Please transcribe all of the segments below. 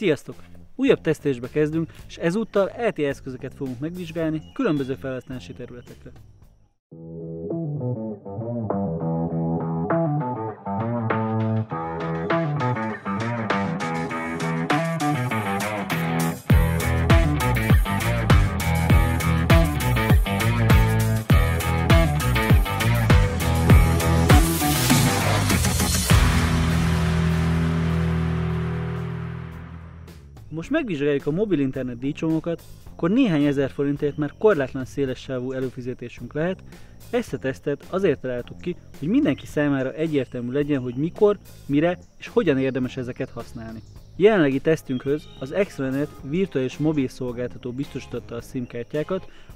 Sziasztok! Újabb tesztelésbe kezdünk, és ezúttal LTE eszközöket fogunk megvizsgálni különböző felhasználási területekre. Most megvizsgáljuk a mobil internet díjcsomagokat, akkor néhány ezer forintért már korlátlan szélessávú előfizetésünk lehet. Ezt a tesztet azért találtuk ki, hogy mindenki számára egyértelmű legyen, hogy mikor, mire és hogyan érdemes ezeket használni. Jelenlegi tesztünkhöz az Extranet virtuális mobil szolgáltató biztosította a SIM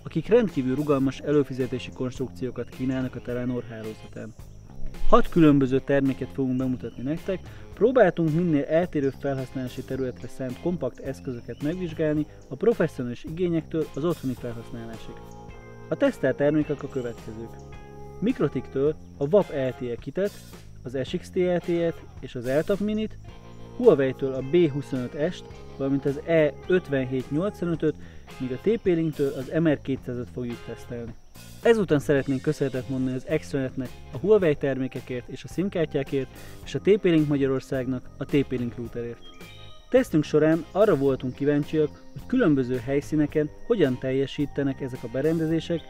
akik rendkívül rugalmas előfizetési konstrukciókat kínálnak a Telenor hálózatán. Hat különböző terméket fogunk bemutatni nektek, próbáltunk minél eltérő felhasználási területre szánt kompakt eszközöket megvizsgálni a professzionális igényektől az otthoni felhasználásig. A tesztelt termékek a következők. Mikrotiktől a WAP LTE kitet, az SXT LTE-t és az ELTAP minit, Huawei-től a B25S-t, valamint az E5785-öt, míg a TP-Linktől az MR200-et fogjuk tesztelni. Ezután szeretnénk köszönetet mondani az Extranetnek a Huawei termékekért és a SIM-kártyákért, és a TP-Link Magyarországnak a TP-Link routerért. Tesztünk során arra voltunk kíváncsiak, hogy különböző helyszíneken hogyan teljesítenek ezek a berendezések,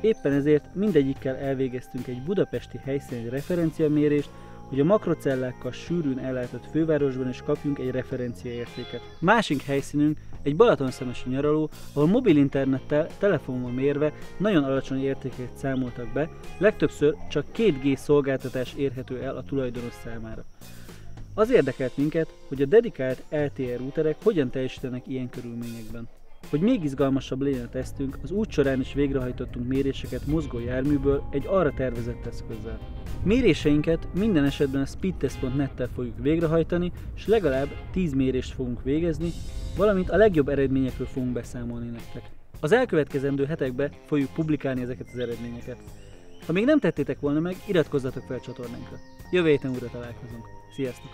éppen ezért mindegyikkel elvégeztünk egy budapesti helyszíni referenciamérést, hogy a makrocellákkal sűrűn ellátott fővárosban is kapjunk egy referenciaértéket. Másik helyszínünk egy Balatonszemesi nyaraló, ahol mobil internettel, telefonmal mérve nagyon alacsony értéket számoltak be, legtöbbször csak 2G szolgáltatás érhető el a tulajdonos számára. Az érdekelt minket, hogy a dedikált LTE routerek hogyan teljesítenek ilyen körülményekben. Hogy még izgalmasabb legyen a tesztünk, az út során is végrehajtottunk méréseket mozgó járműből egy arra tervezett eszközzel. Méréseinket minden esetben a speedtest.net-tel fogjuk végrehajtani, és legalább 10 mérést fogunk végezni, valamint a legjobb eredményekről fogunk beszámolni nektek. Az elkövetkezendő hetekben fogjuk publikálni ezeket az eredményeket. Ha még nem tettétek volna meg, iratkozzatok fel a csatornánkra. Jövő héten újra találkozunk. Sziasztok!